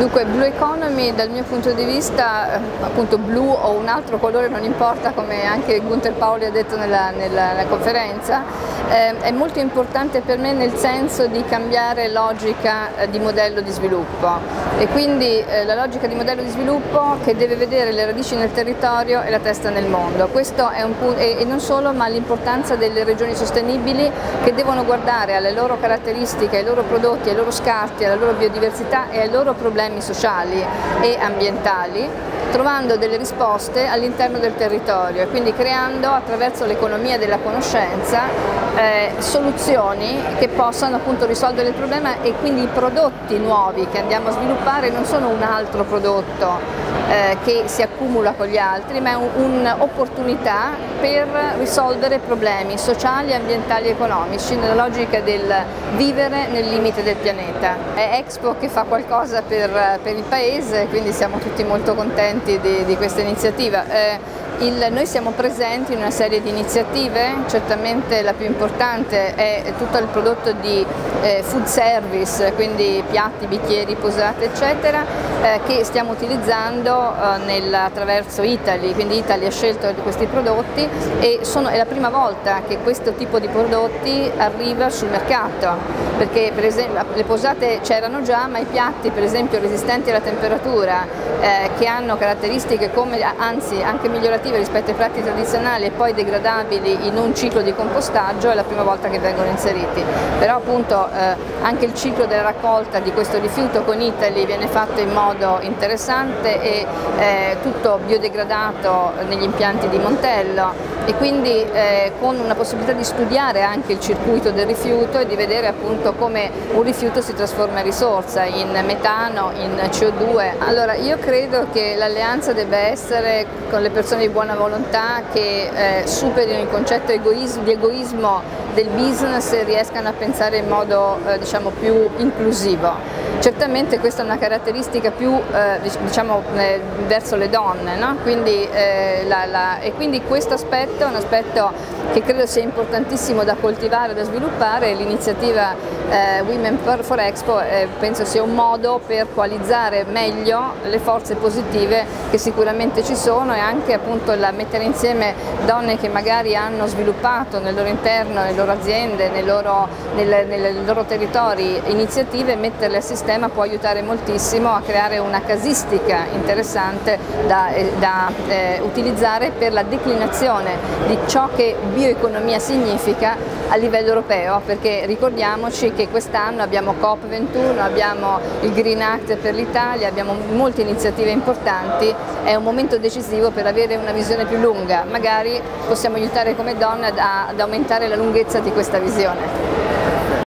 Dunque Blue Economy dal mio punto di vista, eh, appunto blu o un altro colore non importa come anche Gunther Paoli ha detto nella, nella, nella conferenza, eh, è molto importante per me nel senso di cambiare logica eh, di modello di sviluppo e quindi eh, la logica di modello di sviluppo che deve vedere le radici nel territorio e la testa nel mondo. Questo è un punto, e, e non solo ma l'importanza delle regioni sostenibili che devono guardare alle loro caratteristiche, ai loro prodotti, ai loro scarti, alla loro biodiversità e ai loro problemi problemi sociali e ambientali, trovando delle risposte all'interno del territorio e quindi creando attraverso l'economia della conoscenza eh, soluzioni che possano appunto risolvere il problema e quindi i prodotti nuovi che andiamo a sviluppare non sono un altro prodotto eh, che si accumula con gli altri, ma è un'opportunità per risolvere problemi sociali, ambientali e economici nella logica del vivere nel limite del pianeta. È Expo che fa qualcosa per, per il Paese, quindi siamo tutti molto contenti di, di questa iniziativa. Eh, il, noi siamo presenti in una serie di iniziative, certamente la più importante è tutto il prodotto di eh, food service, quindi piatti, bicchieri, posate eccetera, eh, che stiamo utilizzando eh, attraverso Italy, quindi Italy ha scelto questi prodotti e sono, è la prima volta che questo tipo di prodotti arriva sul mercato, perché per esempio le posate c'erano già ma i piatti per esempio resistenti alla temperatura eh, che hanno caratteristiche come, anzi anche migliorative rispetto ai piatti tradizionali e poi degradabili in un ciclo di compostaggio è la prima volta che vengono inseriti. Però appunto eh, anche il ciclo della raccolta di questo rifiuto con Italy viene fatto in modo interessante e eh, tutto biodegradato negli impianti di Montello e quindi eh, con una possibilità di studiare anche il circuito del rifiuto e di vedere appunto come un rifiuto si trasforma in risorsa, in metano, in CO2. Allora io credo che l'alleanza debba essere con le persone di buona volontà che eh, superino il concetto di egoismo del business e riescano a pensare in modo eh, diciamo, più inclusivo. Certamente questa è una caratteristica più eh, diciamo, eh, verso le donne no? quindi, eh, la, la, e quindi questo aspetto è un aspetto che credo sia importantissimo da coltivare da sviluppare l'iniziativa eh, Women for Expo eh, penso sia un modo per coalizzare meglio le forze positive che sicuramente ci sono e anche appunto la mettere insieme donne che magari hanno sviluppato nel loro interno, nelle loro aziende, nei loro, nel, nei loro territori iniziative e metterle a sistema può aiutare moltissimo a creare una casistica interessante da, eh, da eh, utilizzare per la declinazione di ciò che bioeconomia significa a livello europeo perché ricordiamoci che quest'anno abbiamo COP21, abbiamo il Green Act per l'Italia, abbiamo molte iniziative importanti, è un momento decisivo per avere una visione più lunga, magari possiamo aiutare come donne ad, ad aumentare la lunghezza di questa visione.